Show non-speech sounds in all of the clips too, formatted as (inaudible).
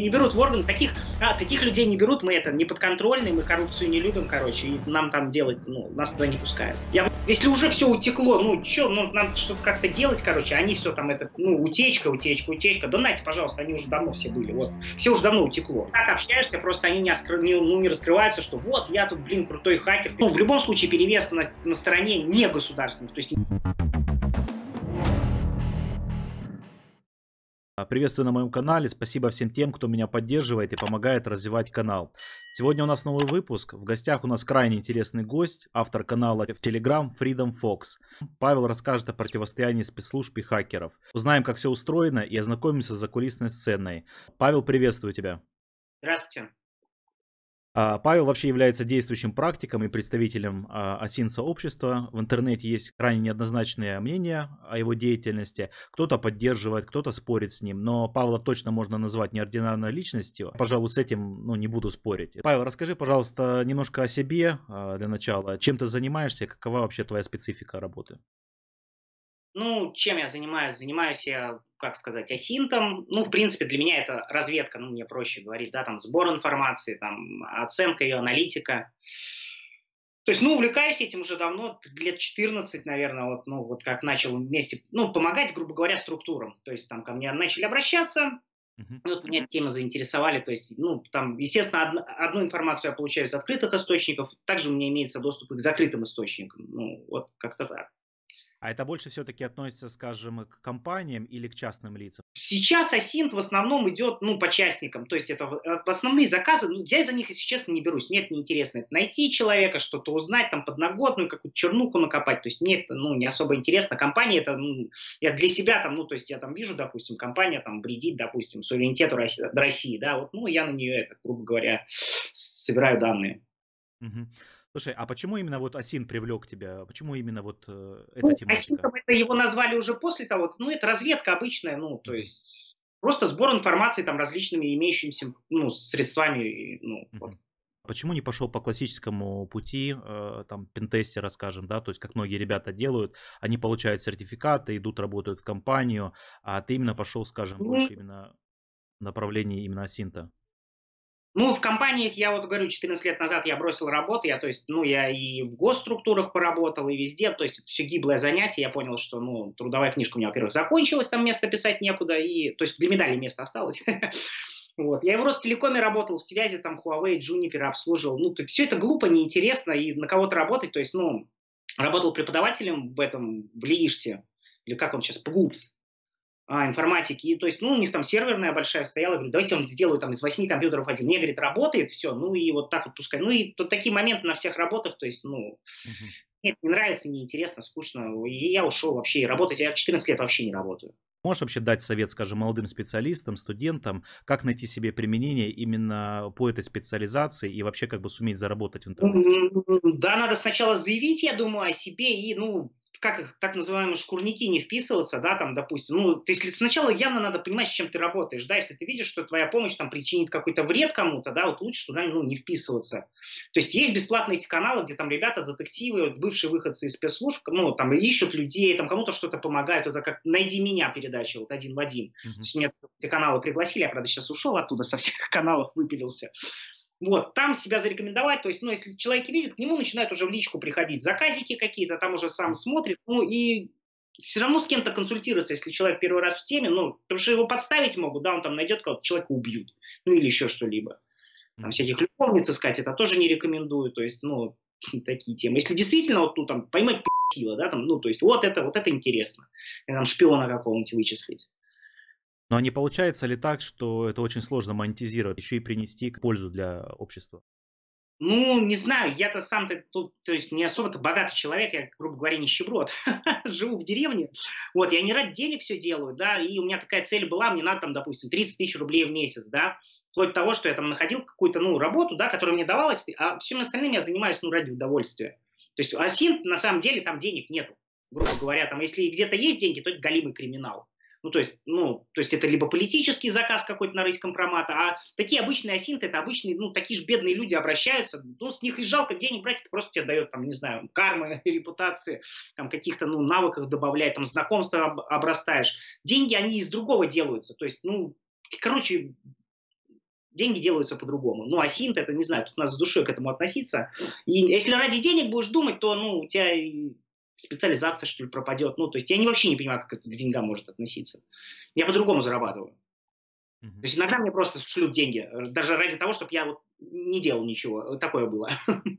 не берут в орган. Таких, а, таких людей не берут, мы это не подконтрольные, мы коррупцию не любим, короче, и нам там делать, ну, нас туда не пускают. Я, если уже все утекло, ну, что, ну, надо что-то как-то делать, короче, они все там, это, ну, утечка, утечка, утечка. Да нате, пожалуйста, они уже давно все были, вот. Все уже давно утекло. Так общаешься, просто они не, оскр... не, ну, не раскрываются, что вот, я тут, блин, крутой хакер. Ну, в любом случае, перевес на, на стороне не государственных, то есть приветствую на моем канале. Спасибо всем тем, кто меня поддерживает и помогает развивать канал. Сегодня у нас новый выпуск. В гостях у нас крайне интересный гость, автор канала в Telegram Freedom Fox. Павел расскажет о противостоянии спецслужб и хакеров. Узнаем, как все устроено и ознакомимся с закулисной сценой. Павел, приветствую тебя. Здравствуйте. А, Павел вообще является действующим практиком и представителем ОСИН-сообщества. В интернете есть крайне неоднозначные мнения о его деятельности. Кто-то поддерживает, кто-то спорит с ним. Но Павла точно можно назвать неординарной личностью. Пожалуй, с этим ну, не буду спорить. Павел, расскажи, пожалуйста, немножко о себе а, для начала. Чем ты занимаешься? Какова вообще твоя специфика работы? Ну, чем я занимаюсь? Занимаюсь я, как сказать, асинтом. Ну, в принципе, для меня это разведка, ну, мне проще говорить, да, там, сбор информации, там, оценка ее, аналитика. То есть, ну, увлекаюсь этим уже давно, лет 14, наверное, вот, ну, вот как начал вместе, ну, помогать, грубо говоря, структурам. То есть, там ко мне начали обращаться, Uh-huh. Вот меня темы заинтересовали, то есть, ну, там, естественно, од- одну информацию я получаю из открытых источников, также у меня имеется доступ и к закрытым источникам, ну, вот как-то так. А это больше все-таки относится, скажем, к компаниям или к частным лицам? Сейчас Асинт в основном идет, ну, по частникам. То есть это э, основные заказы, ну, я за них, если честно, не берусь. Мне это неинтересно. Это найти человека, что-то узнать, там, подноготную какую-то чернуху накопать. То есть мне это, ну, не особо интересно. Компания это, ну, я для себя там, ну, то есть я там вижу, допустим, компания там бредит, допустим, суверенитету России, да, вот, ну, я на нее, это, грубо говоря, собираю данные. Угу. Слушай, а почему именно вот Асин привлек тебя? Почему именно вот э, эта ну, тематика? Асинком это его назвали уже после того, ну это разведка обычная, ну то есть просто сбор информации там различными имеющимися ну, средствами. Ну, mm-hmm. вот. Почему не пошел по классическому пути, э, там, пентестера, скажем, да, то есть как многие ребята делают, они получают сертификаты, идут, работают в компанию, а ты именно пошел, скажем, mm-hmm. больше именно направлении именно Асинта? Ну, в компаниях, я вот говорю, 14 лет назад я бросил работу, я, то есть, ну, я и в госструктурах поработал, и везде, то есть, это все гиблое занятие, я понял, что, ну, трудовая книжка у меня, во-первых, закончилась, там место писать некуда, и, то есть, для медали место осталось. (laughs) Вот. Я и в Ростелекоме работал, в связи, там, Huawei, Juniper обслуживал. Ну, так все это глупо, неинтересно, и на кого-то работать, то есть, ну, работал преподавателем в этом, в Лииште, или как он сейчас, ПГУПС а, информатики. И, то есть, ну, у них там серверная большая стояла. Говорю, давайте он сделаю там из восьми компьютеров один. Мне, говорит, работает, все. Ну, и вот так вот пускай. Ну, и тут такие моменты на всех работах, то есть, ну, uh-huh. мне не нравится, неинтересно, скучно. И я ушел вообще. И работать я 14 лет вообще не работаю. Можешь вообще дать совет, скажем, молодым специалистам, студентам, как найти себе применение именно по этой специализации и вообще как бы суметь заработать в интернете? Да, надо сначала заявить, я думаю, о себе и, ну, как их так называемые шкурники не вписываться, да, там, допустим, ну, если сначала явно надо понимать, с чем ты работаешь, да, если ты видишь, что твоя помощь там причинит какой-то вред кому-то, да, вот лучше туда, ну, не вписываться. То есть есть бесплатные эти каналы, где там ребята, детективы, бывшие выходцы из спецслужб, ну, там ищут людей, там кому-то что-то помогают, это как «Найди меня» передача, вот один в один. Mm-hmm. То есть меня эти каналы пригласили, я, правда, сейчас ушел оттуда, со всех (laughs) каналов выпилился. Вот, там себя зарекомендовать, то есть, ну, если человек видит, к нему начинают уже в личку приходить заказики какие-то, там уже сам смотрит, ну, и все равно с кем-то консультироваться, если человек первый раз в теме, ну, потому что его подставить могут, да, он там найдет кого-то, человека убьют, ну, или еще что-либо. Там всяких любовниц искать, это тоже не рекомендую, то есть, ну, (laughs) такие темы. Если действительно, вот, ну, там, поймать пи***ила, (laughs) да, там, ну, то есть, вот это, вот это интересно, там, шпиона какого-нибудь вычислить. Но не получается ли так, что это очень сложно монетизировать, еще и принести пользу для общества? Ну, не знаю, я-то сам-то тут, то есть не особо-то богатый человек, я, грубо говоря, нищеброд, (laughs) живу в деревне, вот, я не ради денег все делаю, да, и у меня такая цель была, мне надо там, допустим, 30 тысяч рублей в месяц, да, вплоть до того, что я там находил какую-то, ну, работу, да, которая мне давалась, а всем остальным я занимаюсь, ну, ради удовольствия. То есть, а синт, на самом деле, там денег нету, грубо говоря, там, если где-то есть деньги, то это галимый криминал. Ну, то есть, ну, то есть это либо политический заказ какой-то нарыть компромата, а такие обычные осинты, это обычные, ну, такие же бедные люди обращаются, ну, с них и жалко денег брать, это просто тебе дает, там, не знаю, кармы, (laughs) репутации, там, каких-то, ну, навыков добавляет, там, знакомства об, обрастаешь. Деньги, они из другого делаются, то есть, ну, короче, деньги делаются по-другому. Ну, а это, не знаю, тут надо с душой к этому относиться. И если ради денег будешь думать, то, ну, у тебя специализация, что ли, пропадет. Ну, то есть я не, вообще не понимаю, как это к деньгам может относиться. Я по-другому зарабатываю. То есть иногда мне просто шлют деньги, даже ради того, чтобы я вот не делал ничего. Такое было. (laughs)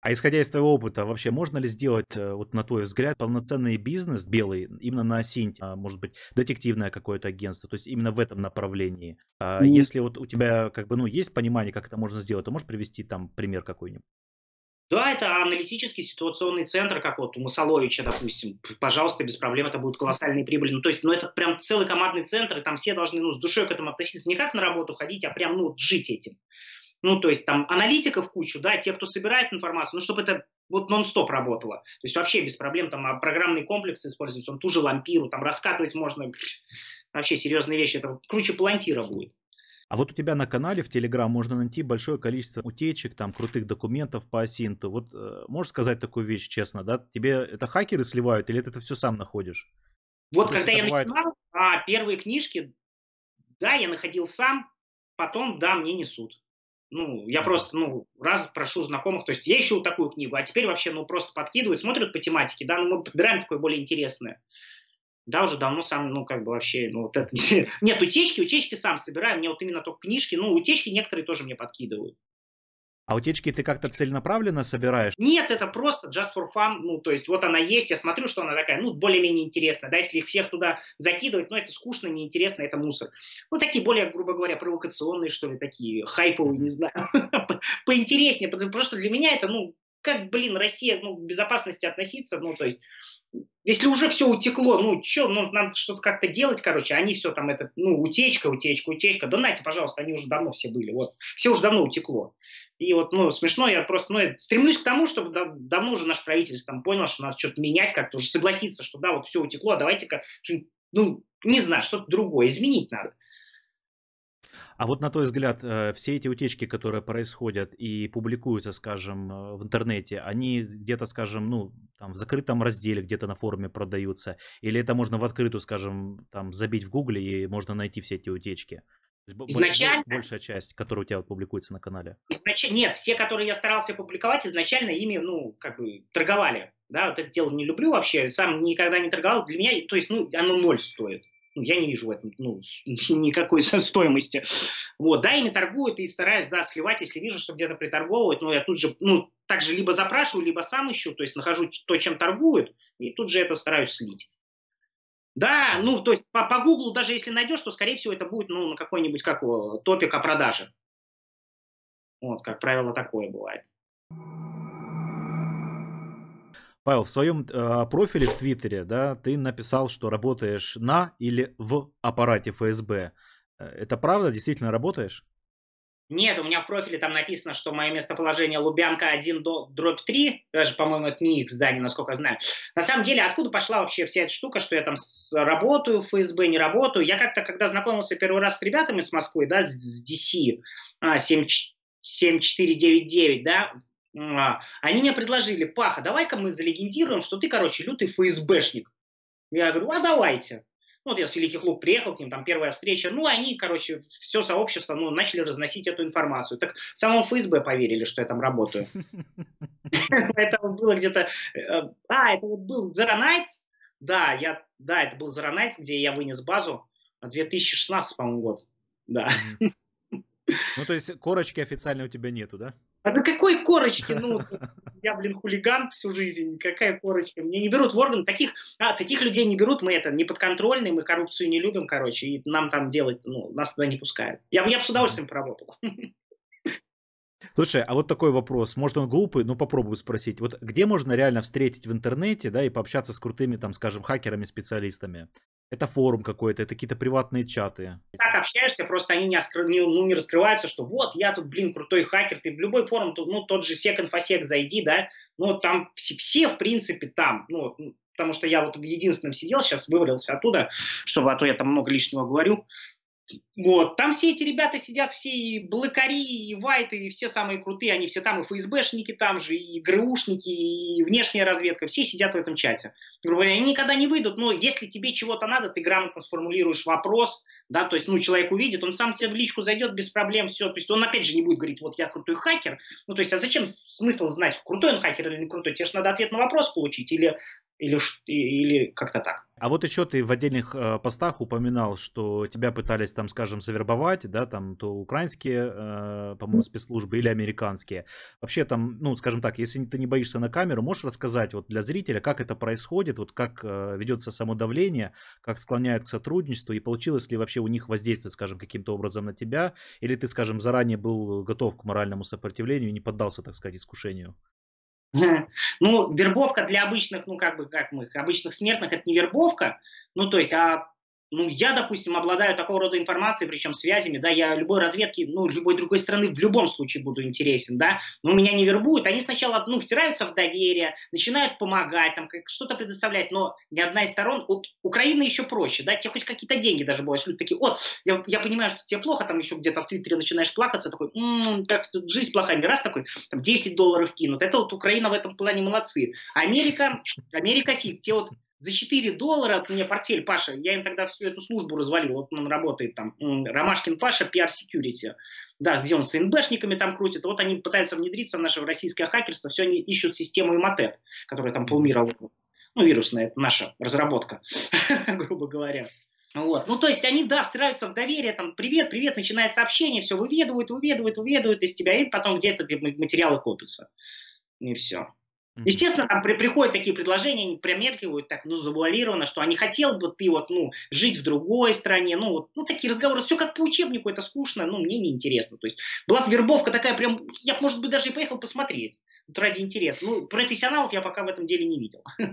А исходя из твоего опыта, вообще можно ли сделать, э, вот на твой взгляд, полноценный бизнес белый именно на Синте, а, может быть, детективное какое-то агентство, то есть именно в этом направлении? Mm. Если вот у тебя как бы, ну, есть понимание, как это можно сделать, то можешь привести там пример какой-нибудь? Да, это аналитический ситуационный центр, как вот у Масоловича, допустим. Пожалуйста, без проблем, это будут колоссальные прибыли. Ну, то есть, ну, это прям целый командный центр, и там все должны, ну, с душой к этому относиться. Не как на работу ходить, а прям, ну, жить этим. Ну, то есть, там, аналитиков кучу, да, те, кто собирает информацию, ну, чтобы это вот нон-стоп работало. То есть, вообще без проблем, там, а программный комплекс используется, он ту же лампиру, там, раскатывать можно, вообще серьезные вещи, это круче палантира будет. А вот у тебя на канале в Телеграм можно найти большое количество утечек, там, крутых документов по Асинту. Вот э, можешь сказать такую вещь честно, да? Тебе это хакеры сливают или ты это все сам находишь? Вот То когда я бывает... начинал, а, первые книжки, да, я находил сам, потом, да, мне несут. Ну, я просто, ну, раз прошу знакомых, то есть я ищу такую книгу, а теперь вообще, ну, просто подкидывают, смотрят по тематике, да, ну, мы подбираем такое более интересное да, уже давно сам, ну, как бы вообще, ну, вот это... (laughs) Нет, утечки, утечки сам собираю, мне вот именно только книжки, ну, утечки некоторые тоже мне подкидывают. А утечки ты как-то целенаправленно собираешь? Нет, это просто just for fun. Ну, то есть, вот она есть, я смотрю, что она такая, ну, более-менее интересная. Да, если их всех туда закидывать, ну, это скучно, неинтересно, это мусор. Ну, такие более, грубо говоря, провокационные, что ли, такие, хайповые, не знаю, (laughs) поинтереснее. Просто для меня это, ну, как, блин, Россия, ну, к безопасности относиться, ну, то есть, если уже все утекло, ну, что, ну, надо что-то как-то делать, короче, они все там, это, ну, утечка, утечка, утечка, да нате, пожалуйста, они уже давно все были, вот, все уже давно утекло. И вот, ну, смешно, я просто, ну, стремлюсь к тому, чтобы да, давно уже наш правительство там понял, что надо что-то менять, как-то уже согласиться, что да, вот все утекло, давайте-ка, ну, не знаю, что-то другое изменить надо. А вот на твой взгляд, э, все эти утечки, которые происходят и публикуются, скажем, э, в интернете, они где-то, скажем, ну, там в закрытом разделе где-то на форуме продаются, или это можно в открытую, скажем, там забить в гугле и можно найти все эти утечки? Изначально... Большая часть, которая у тебя публикуется на канале. Изнач... Нет, все, которые я старался публиковать, изначально ими, ну, как бы, торговали. Да, вот это дело не люблю вообще, сам никогда не торговал. Для меня, то есть, ну, оно ноль стоит. Ну, я не вижу в этом ну, (laughs) никакой стоимости. Вот, да, ими торгуют и стараюсь, да, сливать, если вижу, что где-то приторговывают, но я тут же, ну, также либо запрашиваю, либо сам ищу, то есть нахожу то, чем торгуют, и тут же это стараюсь слить. Да, ну, то есть по, по Google даже если найдешь, то, скорее всего, это будет, ну, на какой-нибудь, как топик о продаже. Вот, как правило, такое бывает. Павел, в своем э, профиле в Твиттере, да, ты написал, что работаешь на или в аппарате ФСБ. Э, это правда? Действительно работаешь? Нет, у меня в профиле там написано, что мое местоположение Лубянка 1 до дробь 3, даже, по-моему, это не их здание, насколько я знаю. На самом деле, откуда пошла вообще вся эта штука, что я там работаю в ФСБ, не работаю? Я как-то, когда знакомился первый раз с ребятами с Москвы, да, с, с DC а, 7, 7499, да, они мне предложили, Паха, давай-ка мы залегендируем, что ты, короче, лютый ФСБшник. Я говорю, а давайте. Ну, вот я с Великих Луг приехал к ним, там первая встреча. Ну, они, короче, все сообщество, ну, начали разносить эту информацию. Так в самом ФСБ поверили, что я там работаю. (laughs) Это было где-то... Э, а, это вот был Nights. Да, я, да, это был Nights, где я вынес базу. 2016, по-моему, год. Да. Ну, то есть корочки официально у тебя нету, да? А до какой корочки? Ну, (laughs) я, блин, хулиган всю жизнь, какая корочка? Мне не берут в орган, таких, а, таких людей не берут, мы это не подконтрольные, мы коррупцию не любим, короче, и нам там делать, ну, нас туда не пускают. Я, я бы с удовольствием поработал. (laughs) Слушай, а вот такой вопрос, может он глупый, но попробую спросить. Вот где можно реально встретить в интернете, да, и пообщаться с крутыми, там, скажем, хакерами, специалистами? Это форум какой-то, это какие-то приватные чаты. Так общаешься, просто они не, оскр... не, ну, не раскрываются, что вот, я тут, блин, крутой хакер, ты в любой форум, ну, тот же секонфосек зайди, да, ну, там все, все, в принципе, там, ну, потому что я вот в единственном сидел, сейчас вывалился оттуда, чтобы, а то я там много лишнего говорю, Вот, там все эти ребята сидят, все и блэкари, и вайты, и все самые крутые, они все там, и ФСБшники там же, и ГРУшники, и внешняя разведка, все сидят в этом чате. Грубо говоря, они никогда не выйдут, но если тебе чего-то надо, ты грамотно сформулируешь вопрос, да, то есть, ну, человек увидит, он сам тебе в личку зайдет без проблем, все, то есть он опять же не будет говорить, вот я крутой хакер, ну, то есть, а зачем смысл знать, крутой он хакер или не крутой, тебе же надо ответ на вопрос получить, или, или, или как-то так. А вот еще ты в отдельных э, постах упоминал, что тебя пытались там, скажем, завербовать, да, там то украинские, э, по-моему, спецслужбы или американские. Вообще там, ну, скажем так, если ты не боишься на камеру, можешь рассказать вот для зрителя, как это происходит, вот как э, ведется само давление, как склоняют к сотрудничеству, и получилось ли вообще у них воздействие, скажем, каким-то образом на тебя, или ты, скажем, заранее был готов к моральному сопротивлению и не поддался, так сказать, искушению? Ну, вербовка для обычных, ну, как бы, как мы, обычных смертных, это не вербовка, ну, то есть, а ну, я, допустим, обладаю такого рода информацией, причем связями, да, я любой разведки, ну, любой другой страны в любом случае буду интересен, да, но меня не вербуют, они сначала, ну, втираются в доверие, начинают помогать, там, что-то предоставлять, но ни одна из сторон, вот Украина еще проще, да, тебе хоть какие-то деньги даже бывают, люди такие, вот, я, я понимаю, что тебе плохо, там еще где-то в Твиттере начинаешь плакаться, такой, м-м, как жизнь плохая, не раз такой, там, 10 долларов кинут, это вот Украина в этом плане молодцы, Америка, Америка фиг, те вот за 4 доллара мне портфель Паша, я им тогда всю эту службу развалил, вот он работает там, Ромашкин Паша, PR Security, да, где с НБшниками там крутит, вот они пытаются внедриться в наше российское хакерство, все они ищут систему Имотет, которая там полмира, ну, вирусная, наша разработка, (laughs) грубо говоря. Вот. Ну, то есть они, да, втираются в доверие, там, привет, привет, начинается общение, все выведывают, выведывают, выведывают из тебя, и потом где-то материалы копятся. И все. Естественно, там при, приходят такие предложения, они промеркивают так, ну, завуалированно, что а не хотел бы ты вот, ну, жить в другой стране, ну, вот, ну, такие разговоры, все как по учебнику, это скучно, ну, мне не интересно. То есть была бы вербовка такая прям, я, может быть, даже и поехал посмотреть, вот ради интереса. Ну, профессионалов я пока в этом деле не видел. (laughs)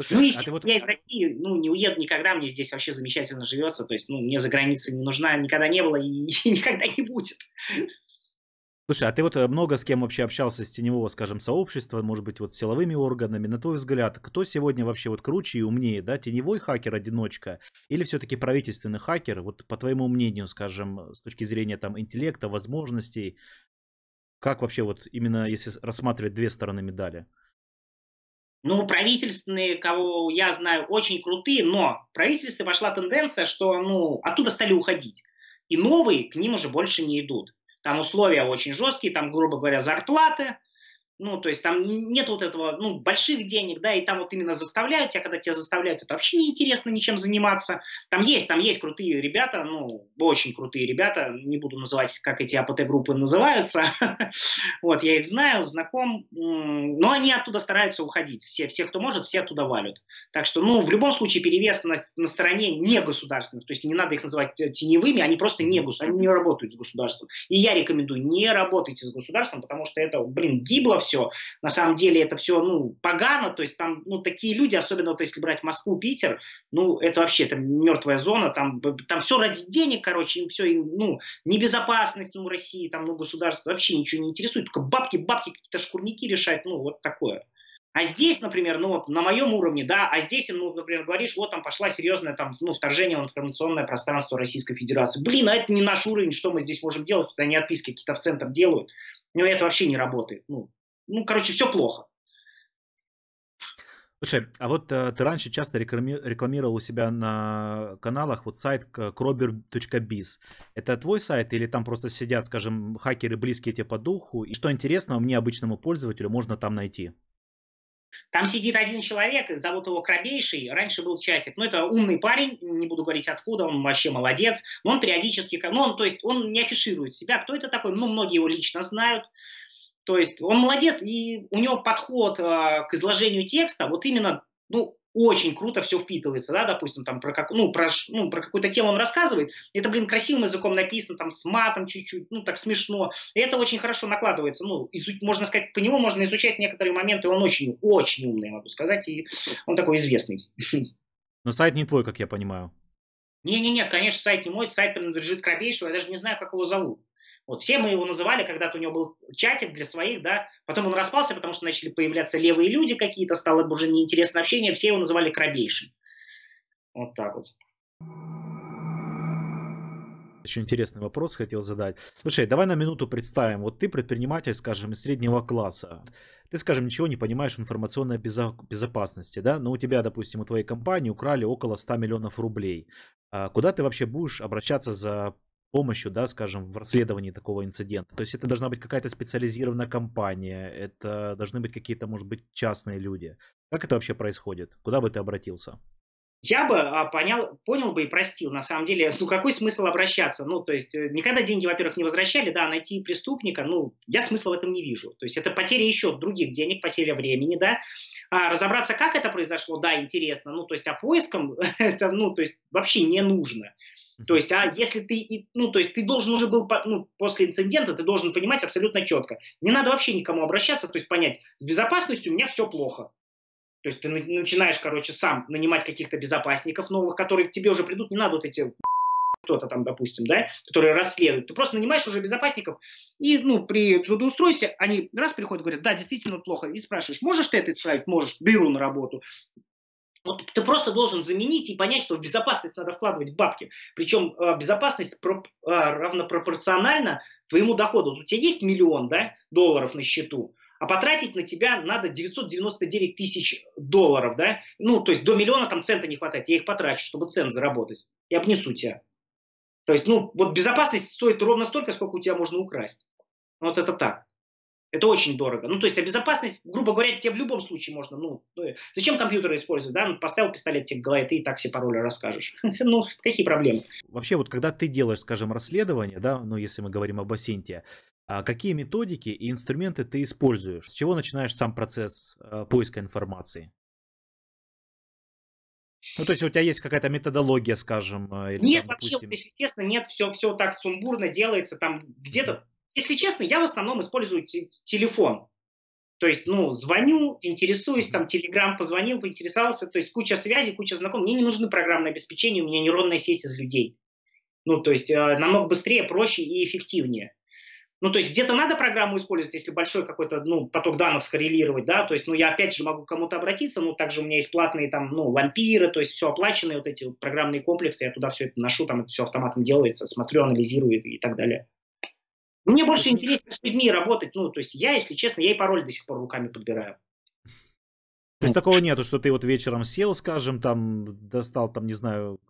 Слушай, ну, если а вот... я из России, ну, не уеду никогда, мне здесь вообще замечательно живется, то есть, ну, мне за границей не нужна, никогда не было и, (laughs) и никогда не будет. Слушай, а ты вот э, много с кем вообще общался с теневого, скажем, сообщества, может быть, вот силовыми органами. На твой взгляд, кто сегодня вообще вот круче и умнее, да, теневой хакер-одиночка или все-таки правительственный хакер? Вот по твоему мнению, скажем, с точки зрения там интеллекта, возможностей, как вообще вот именно если рассматривать две стороны медали? Ну, правительственные, кого я знаю, очень крутые, но в правительстве пошла тенденция, что, ну, оттуда стали уходить. И новые к ним уже больше не идут. Там условия очень жесткие, там, грубо говоря, зарплаты, ну, то есть там нет вот этого, ну, больших денег, да, и там вот именно заставляют тебя, когда тебя заставляют, это вообще неинтересно ничем заниматься. Там есть, там есть крутые ребята, ну, очень крутые ребята, не буду называть, как эти АПТ-группы называются, (laughs) вот, я их знаю, знаком, но они оттуда стараются уходить, все, все, кто может, все оттуда валят. Так что, ну, в любом случае перевес на, на стороне не государственных, то есть не надо их называть теневыми, они просто не гос, они не работают с государством. И я рекомендую, не работайте с государством, потому что это, блин, гибло все. На самом деле это все, ну, погано, то есть там, ну, такие люди, особенно вот если брать Москву, Питер, ну, это вообще, это мертвая зона, там, там все ради денег, короче, им все, им, ну, небезопасность, ну, России, там, ну, государство, вообще ничего не интересует, только бабки, бабки, какие-то шкурники решать, ну, вот такое. А здесь, например, ну вот на моем уровне, да, а здесь, ну, например, говоришь, вот там пошла серьезное там, ну, вторжение в информационное пространство Российской Федерации. Блин, а это не наш уровень, что мы здесь можем делать? Они отписки какие-то в центр делают. Но это вообще не работает. Ну, ну, короче, все плохо. Слушай, а вот э, ты раньше часто реклами- рекламировал у себя на каналах вот сайт krober.biz. Это твой сайт или там просто сидят, скажем, хакеры близкие тебе по духу? И что интересного мне, обычному пользователю, можно там найти? Там сидит один человек, зовут его Крабейший, раньше был часик. Ну, это умный парень, не буду говорить откуда, он вообще молодец. Но он периодически, ну, он, то есть, он не афиширует себя. Кто это такой? Ну, многие его лично знают. То есть он молодец, и у него подход э, к изложению текста вот именно, ну, очень круто все впитывается, да, допустим, там про, как, ну, про, ну, про какую-то тему он рассказывает, это, блин, красивым языком написано, там, с матом чуть-чуть, ну, так смешно, и это очень хорошо накладывается, ну, изу, можно сказать, по нему можно изучать некоторые моменты, он очень, очень умный, могу сказать, и он такой известный. Но сайт не твой, как я понимаю. Не-не-не, конечно, сайт не мой, сайт принадлежит Крабейшему, я даже не знаю, как его зовут. Вот все мы его называли, когда-то у него был чатик для своих, да, потом он распался, потому что начали появляться левые люди какие-то, стало уже неинтересно общение, все его называли Крабейший. Вот так вот. Очень интересный вопрос хотел задать. Слушай, давай на минуту представим. Вот ты предприниматель, скажем, из среднего класса. Ты, скажем, ничего не понимаешь в информационной безопасности, да? Но у тебя, допустим, у твоей компании украли около 100 миллионов рублей. А куда ты вообще будешь обращаться за помощью, да, скажем, в расследовании такого инцидента. То есть это должна быть какая-то специализированная компания, это должны быть какие-то, может быть, частные люди. Как это вообще происходит? Куда бы ты обратился? Я бы а, понял, понял бы и простил, на самом деле, ну какой смысл обращаться? Ну, то есть, э, никогда деньги, во-первых, не возвращали, да, найти преступника, ну, я смысла в этом не вижу. То есть, это потеря еще других денег, потеря времени, да. А разобраться, как это произошло, да, интересно, ну, то есть, а поиском (laughs) это, ну, то есть, вообще не нужно. То есть, а если ты, ну, то есть ты должен уже был, ну, после инцидента, ты должен понимать абсолютно четко. Не надо вообще никому обращаться, то есть понять, с безопасностью у меня все плохо. То есть ты начинаешь, короче, сам нанимать каких-то безопасников новых, которые к тебе уже придут, не надо вот эти (laughs) кто-то там, допустим, да, которые расследуют. Ты просто нанимаешь уже безопасников, и, ну, при трудоустройстве они раз приходят, говорят, да, действительно плохо, и спрашиваешь, можешь ты это исправить? Можешь, беру на работу. Вот ты просто должен заменить и понять, что в безопасность надо вкладывать бабки. Причем э, безопасность э, равнопропорциональна твоему доходу. У тебя есть миллион да, долларов на счету, а потратить на тебя надо 999 тысяч долларов, да? Ну, то есть до миллиона там цента не хватает, я их потрачу, чтобы цент заработать. И обнесу тебя. То есть, ну, вот безопасность стоит ровно столько, сколько у тебя можно украсть. Вот это так. Это очень дорого. Ну, то есть, а безопасность, грубо говоря, тебе в любом случае можно, ну, ну зачем компьютеры использовать, да? Ну, поставил пистолет тебе в голове, ты и так все пароли расскажешь. (laughs) ну, какие проблемы? Вообще, вот когда ты делаешь, скажем, расследование, да, ну, если мы говорим об Асинте, а какие методики и инструменты ты используешь? С чего начинаешь сам процесс э, поиска информации? Ну, то есть у тебя есть какая-то методология, скажем? Э, или, нет, там, вообще, допустим... если честно, нет, все, все так сумбурно делается, там где-то если честно, я в основном использую телефон. То есть, ну, звоню, интересуюсь, там, Телеграм позвонил, поинтересовался, то есть куча связей, куча знакомых. Мне не нужны программное обеспечение, у меня нейронная сеть из людей. Ну, то есть, э, намного быстрее, проще и эффективнее. Ну, то есть, где-то надо программу использовать, если большой какой-то, ну, поток данных скоррелировать, да, то есть, ну, я опять же могу к кому-то обратиться, ну, также у меня есть платные там, ну, лампиры, то есть, все оплаченные вот эти вот программные комплексы, я туда все это ношу, там это все автоматом делается, смотрю, анализирую и так далее. Мне больше интересно с людьми работать. Ну, то есть я, если честно, я и пароль до сих пор руками подбираю. То есть такого нету, что ты вот вечером сел, скажем, там, достал, там, не знаю,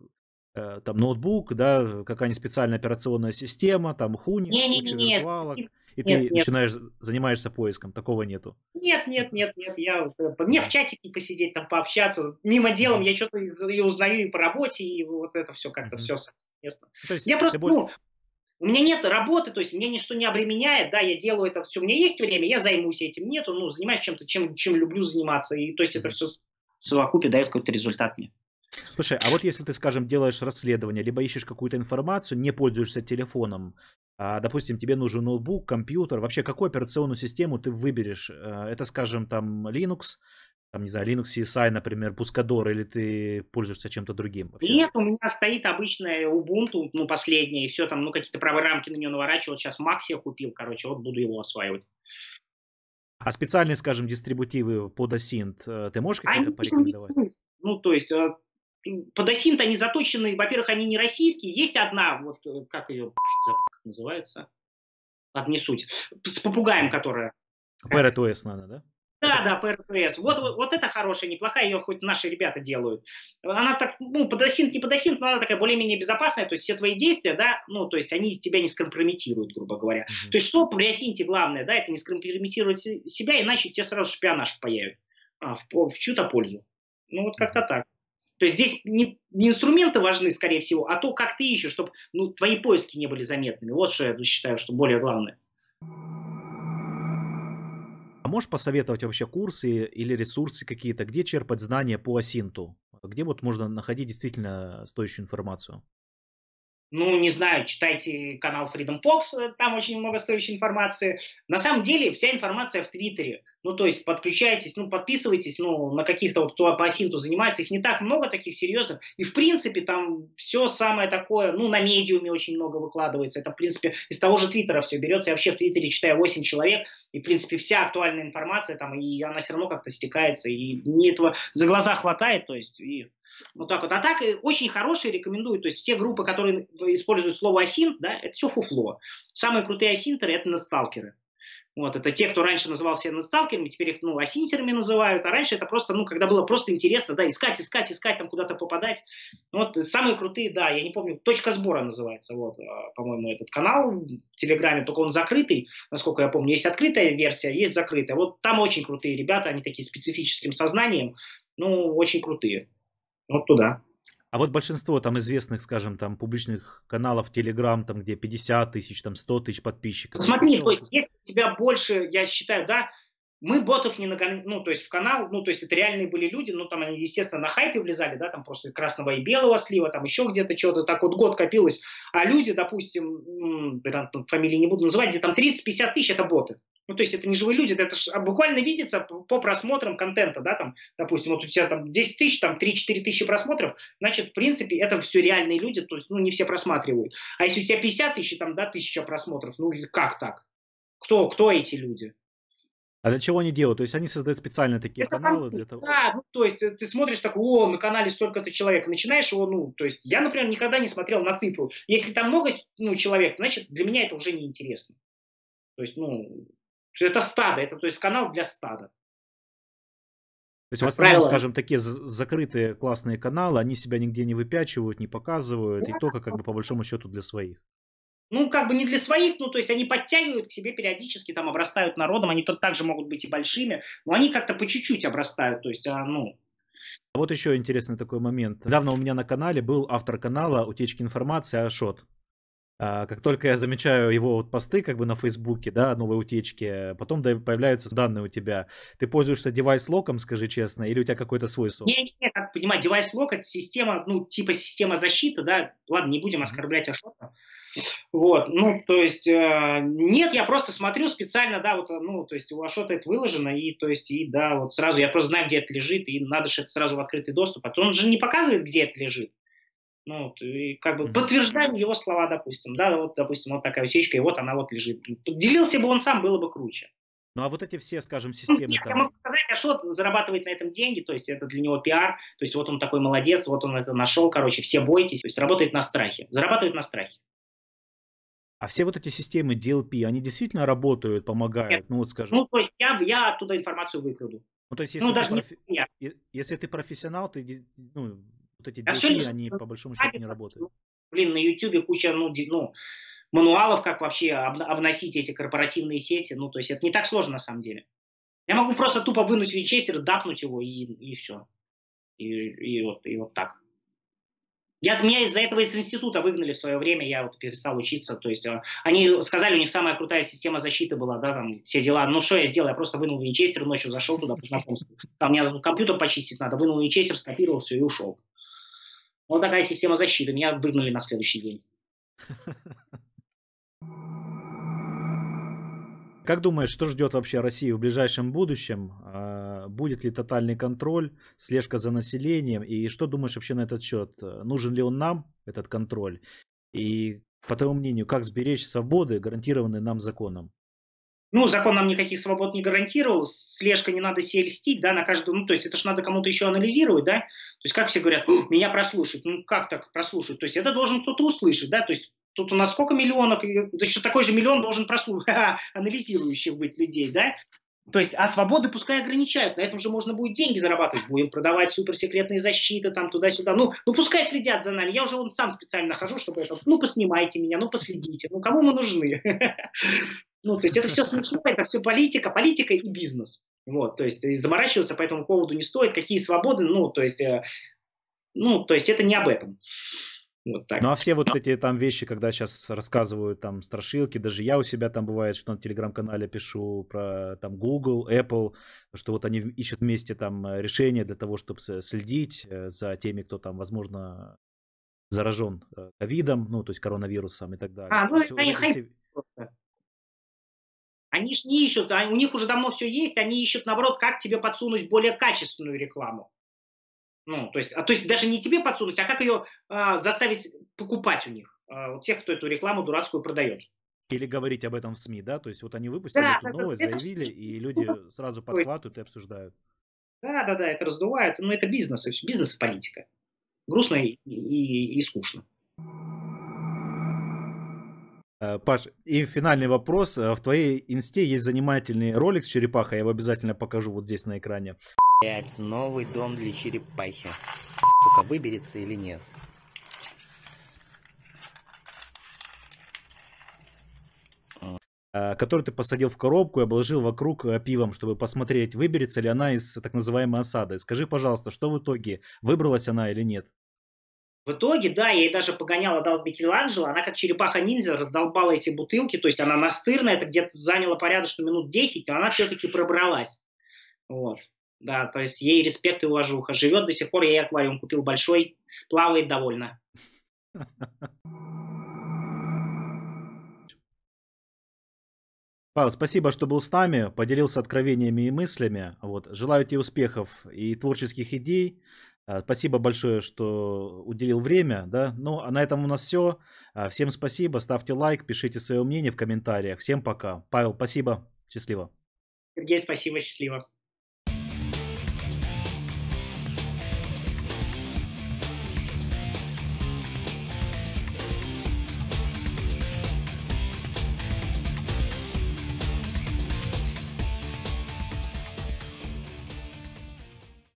э, там, ноутбук, да, какая-нибудь специальная операционная система, там, хуни, не, не, не, виртуалок, и нет, ты нет. начинаешь, занимаешься поиском. Такого нету. Нет, нет, нет, нет. Я, мне в чатике посидеть, там, пообщаться. Мимо делом я что-то и узнаю и по работе, и вот это все как-то mm-hmm. все совместно. То есть я просто, больше... ну, у меня нет работы, то есть меня ничто не обременяет, да, я делаю это все, у меня есть время, я займусь этим, нету, ну, занимаюсь чем-то, чем, чем люблю заниматься, и то есть это все совокупе дает какой-то результат мне. Слушай, а вот если ты, скажем, делаешь расследование, либо ищешь какую-то информацию, не пользуешься телефоном, а, допустим, тебе нужен ноутбук, компьютер, вообще какую операционную систему ты выберешь? Э, это, скажем, там Linux, там, не знаю, Linux CSI, например, Пускадор, или ты пользуешься чем-то другим? Вообще? Нет, у меня стоит обычная Ubuntu, ну, последняя, и все там, ну, какие-то программки на нее наворачивал. Сейчас Max я купил, короче, вот буду его осваивать. А специальные, скажем, дистрибутивы под Asint э, ты можешь какие-то порекомендовать? Ну, то есть, э, под Asint они заточены, во-первых, они не российские. Есть одна, вот э, как ее, как называется? Ладно, не суть. С попугаем, которая... PRTOS надо, да? Да, да, ПРПС. Вот, вот, вот это хорошая, неплохая, ее хоть наши ребята делают. Она так, ну, подосинт, не подосинт, но она такая более-менее безопасная, то есть все твои действия, да, ну, то есть они тебя не скомпрометируют, грубо говоря. Mm-hmm. То есть что при осинте главное, да, это не скомпрометировать себя, иначе тебе сразу шпионаж появит а, в, в чью-то пользу. Ну, вот как-то так. То есть здесь не, не инструменты важны, скорее всего, а то, как ты ищешь, чтобы ну, твои поиски не были заметными. Вот что я считаю, что более главное можешь посоветовать вообще курсы или ресурсы какие-то, где черпать знания по асинту? Где вот можно находить действительно стоящую информацию? ну, не знаю, читайте канал Freedom Fox, э, там очень много стоящей информации. На самом деле вся информация в Твиттере. Ну, то есть подключайтесь, ну, подписывайтесь, ну, на каких-то вот, кто по Асинту занимается. Их не так много таких серьезных. И, в принципе, там все самое такое, ну, на медиуме очень много выкладывается. Это, в принципе, из того же Твиттера все берется. Я вообще в Твиттере читаю 8 человек, и, в принципе, вся актуальная информация там, и она все равно как-то стекается. И мне этого за глаза хватает, то есть, и Вот так вот. А так э, очень хорошие рекомендую. То есть все группы, которые используют слово асинт, да, это все фуфло. Самые крутые асинтеры это насталкеры. Вот, это те, кто раньше называл себя теперь их, ну, асинтерами называют, а раньше это просто, ну, когда было просто интересно, да, искать, искать, искать, там куда-то попадать. Вот, самые крутые, да, я не помню, точка сбора называется, вот, а, по-моему, этот канал в Телеграме, только он закрытый, насколько я помню, есть открытая версия, есть закрытая. Вот там очень крутые ребята, они такие специфическим сознанием, ну, очень крутые. Вот туда. А вот большинство там известных, скажем, там публичных каналов Telegram, там где 50 тысяч, там 100 тысяч подписчиков. Смотри, то есть если у тебя больше, я считаю, да, мы ботов не нагоняли, ну, то есть в канал, ну, то есть это реальные были люди, ну, там они, естественно, на хайпе влезали, да, там просто красного и белого слива, там еще где-то что-то, так вот год копилось, а люди, допустим, фамилии не буду называть, где там 30-50 тысяч, это боты. Ну, то есть это не живые люди, это ж буквально видится по просмотрам контента, да, там, допустим, вот у тебя там 10 тысяч, там 3-4 тысячи просмотров, значит, в принципе, это все реальные люди, то есть, ну, не все просматривают. А если у тебя 50 тысяч, там, да, тысяча просмотров, ну, как так? Кто, кто эти люди? А для чего они делают? То есть они создают специально такие это каналы для того? Да, ну, то есть э, ты смотришь так, о, на канале столько-то человек, начинаешь его, ну, то есть я, например, никогда не смотрел на цифру. Если там много ну, человек, значит, для меня это уже не интересно. То есть, ну, это стадо, это то есть канал для стада. То есть, в основном, правило... скажем, такие закрытые классные каналы, они себя нигде не выпячивают, не показывают, да. и только как бы по большому счету для своих. Ну, как бы не для своих, ну, то есть они подтягивают к себе периодически, там, обрастают народом, они тут также могут быть и большими, но они как-то по чуть-чуть обрастают, то есть, а, ну... А вот еще интересный такой момент. Недавно у меня на канале был автор канала утечки информации Ашот. А, как только я замечаю его вот посты как бы на Фейсбуке, да, новые утечки, потом появляются данные у тебя. Ты пользуешься девайс-локом, скажи честно, или у тебя какой-то свой сок? Не, не, как понимать, девайс-лок это система, ну, типа система защиты, да, ладно, не будем оскорблять Ашота. Вот, ну, то есть, э, нет, я просто смотрю специально, да, вот, ну, то есть у Ашота это выложено, и, то есть, и, да, вот сразу, я просто знаю, где это лежит, и надо же это сразу в открытый доступ, а то он же не показывает, где это лежит. Ну, и как бы подтверждаем его слова, допустим. Да, вот, допустим, вот такая усечка, и вот она вот лежит. Делился бы он сам, было бы круче. Ну а вот эти все, скажем, системы. Нет, там... Я могу сказать, Ашот зарабатывает на этом деньги, то есть это для него пиар, то есть вот он такой молодец, вот он это нашел, короче, все бойтесь, то есть работает на страхе, зарабатывает на страхе. А все вот эти системы DLP, они действительно работают, помогают? Нет. Ну вот скажем. Ну то есть я, я оттуда информацию выкраду. Ну то есть если, ну, даже профи... не... если ты профессионал, ты ну, вот эти а DLC, они по большому счету не работают. Блин, на YouTube куча, ну, ну, мануалов, как вообще обносить эти корпоративные сети. Ну, то есть это не так сложно на самом деле. Я могу просто тупо вынуть винчестер, дапнуть его и, и все. И, и, вот, и вот так. Я, меня из-за этого из института выгнали в свое время, я вот перестал учиться. То есть э, они сказали, у них самая крутая система защиты была, да, там все дела. Ну что я сделал? Я просто вынул винчестер, ночью зашел туда по знакомству. Там мне компьютер почистить надо, вынул винчестер, скопировал все и ушел. Вот такая система защиты. Меня выгнали на следующий день. (laughs) Как думаешь, что ждет вообще Россию в ближайшем будущем? А, будет ли тотальный контроль, слежка за населением? И что думаешь вообще на этот счет? Нужен ли он нам, этот контроль? И, по твоему мнению, как сберечь свободы, гарантированные нам законом? Ну, закон нам никаких свобод не гарантировал, слежка не надо себе льстить, да, на каждую, ну, то есть это же надо кому-то еще анализировать, да, то есть как все говорят, меня прослушают, ну, как так прослушать, то есть это должен кто-то услышать, да, то есть тут у нас сколько миллионов, да еще такой же миллион должен прослушать, (laughs) анализирующих быть людей, да, то есть, а свободы пускай ограничают, на этом же можно будет деньги зарабатывать, будем продавать суперсекретные защиты там туда-сюда, ну, ну пускай следят за нами, я уже он сам специально хожу, чтобы это, ну поснимайте меня, ну последите, ну кому мы нужны? (laughs) Ну, то есть это все смешно, это все политика, политика и бизнес. Вот, то есть заморачиваться по этому поводу не стоит, какие свободы, ну, то есть, э, ну, то есть это не об этом. Вот так. Ну а все вот эти там вещи, когда сейчас рассказывают там страшилки, даже я у себя там бывает, что на телеграм-канале пишу про там Google, Apple, что вот они ищут вместе там решения для того, чтобы следить э, за теми, кто там, возможно, заражен э, ковидом, ну, то есть коронавирусом и так далее. А, ну, это они все... Они же не ищут, у них уже давно все есть, они ищут, наоборот, как тебе подсунуть более качественную рекламу. Ну, то есть, а, то есть даже не тебе подсунуть, а как ее а, заставить покупать у них, а, у тех, кто эту рекламу дурацкую продает. Или говорить об этом в СМИ, да? То есть вот они выпустили да, эту новость, это, заявили, и люди сразу подхватывают и обсуждают. Да, да, да, это раздувают. Но это бизнес, бизнес и политика. грустно и, и, и скучно. Э, Паш, и финальный вопрос. Э, в твоей инсте есть занимательный ролик с черепахой, я его обязательно покажу вот здесь на экране. Блять, новый дом для черепахи. Сука, выберется или нет? Э, который ты посадил в коробку и обложил вокруг пивом, чтобы посмотреть, выберется ли она из так называемой осады. Скажи, пожалуйста, что в итоге, выбралась она или нет? В итоге, да, я ей даже погоняла, дал Микеланджело, она как черепаха-ниндзя раздолбала эти бутылки, то есть она настырная, это где-то заняло порядочно минут 10, но она все-таки пробралась. Вот. Да, то есть ей респект и уважуха. Живет до сих пор, я ей аквариум купил большой, плавает довольно. (laughs) Павел, спасибо, что был с нами, поделился откровениями и мыслями. Вот. Желаю тебе успехов и творческих идей. А, спасибо большое, что уделил время. Да? Ну, а на этом у нас все. А, всем спасибо. Ставьте лайк, пишите свое мнение в комментариях. Всем пока. Павел, спасибо. Счастливо. Сергей, спасибо. Счастливо.